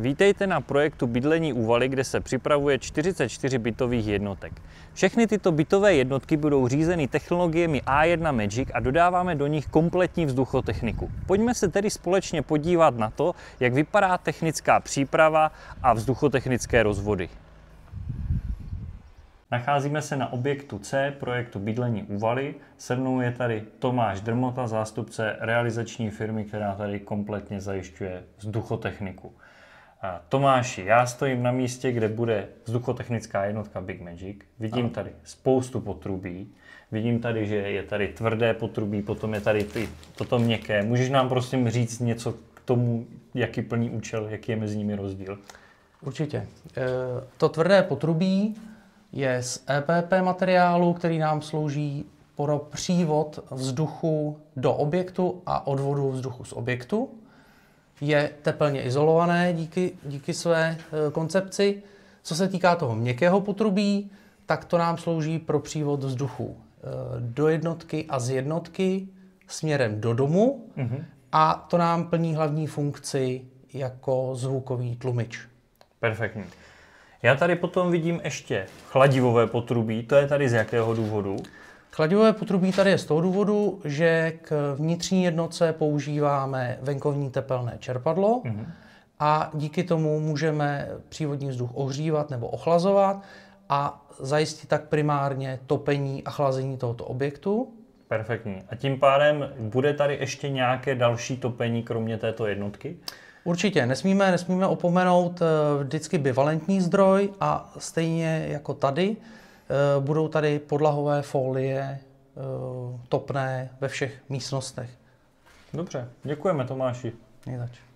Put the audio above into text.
Vítejte na projektu Bydlení Uvaly, kde se připravuje 44 bytových jednotek. Všechny tyto bytové jednotky budou řízeny technologiemi A1 Magic a dodáváme do nich kompletní vzduchotechniku. Pojďme se tedy společně podívat na to, jak vypadá technická příprava a vzduchotechnické rozvody. Nacházíme se na objektu C projektu Bydlení Uvaly. Se mnou je tady Tomáš Drmota, zástupce realizační firmy, která tady kompletně zajišťuje vzduchotechniku. Tomáši, já stojím na místě, kde bude vzduchotechnická jednotka Big Magic. Vidím ano. tady spoustu potrubí. Vidím tady, že je tady tvrdé potrubí, potom je tady ty, toto měkké. Můžeš nám prosím říct něco k tomu, jaký plní účel, jaký je mezi nimi rozdíl? Určitě. E, to tvrdé potrubí je z EPP materiálu, který nám slouží pro přívod vzduchu do objektu a odvodu vzduchu z objektu. Je teplně izolované díky, díky své e, koncepci. Co se týká toho měkkého potrubí, tak to nám slouží pro přívod vzduchu e, do jednotky a z jednotky směrem do domu mm-hmm. a to nám plní hlavní funkci jako zvukový tlumič. Perfektní. Já tady potom vidím ještě chladivové potrubí. To je tady z jakého důvodu? Chladivové potrubí tady je z toho důvodu, že k vnitřní jednotce používáme venkovní tepelné čerpadlo mm-hmm. a díky tomu můžeme přívodní vzduch ohřívat nebo ochlazovat a zajistit tak primárně topení a chlazení tohoto objektu. Perfektní. A tím pádem bude tady ještě nějaké další topení kromě této jednotky? Určitě, nesmíme, nesmíme opomenout eh, vždycky bivalentní zdroj a stejně jako tady budou tady podlahové folie eh, topné ve všech místnostech. Dobře, děkujeme Tomáši. Nejzač.